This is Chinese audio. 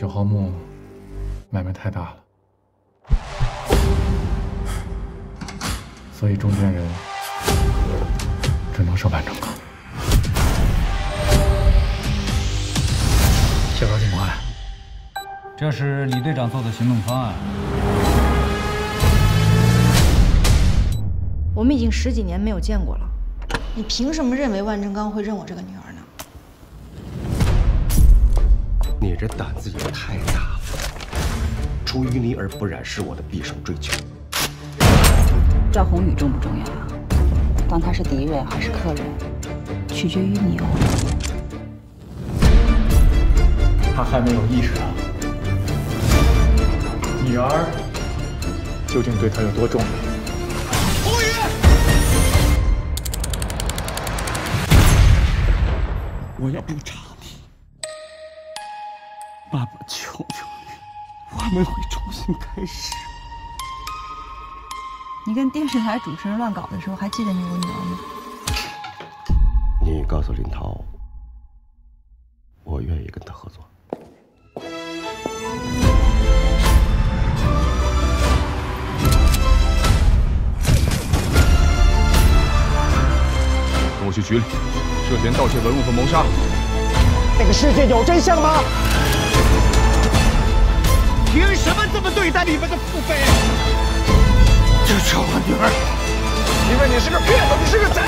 九号墓买卖太大了，所以中间人只能是万成钢。小高警官，这是李队长做的行动方案。我们已经十几年没有见过了，你凭什么认为万正刚会认我这个女儿你这胆子也太大了！出淤泥而不染是我的毕生追求。赵宏宇重不重要啊？当他是敌人还是客人，取决于你哦。他还没有意识到，女儿究竟对他有多重要。宏宇，我要不查你，爸爸，求求你，我们会重新开始。你跟电视台主持人乱搞的时候，还记得你我女儿吗？你告诉林涛，我愿意跟他合作。跟我去局里，涉嫌盗窃文物和谋杀。这个世界有真相吗？对待你们的父辈？就是我女儿，因为你是个骗子，你是个贼。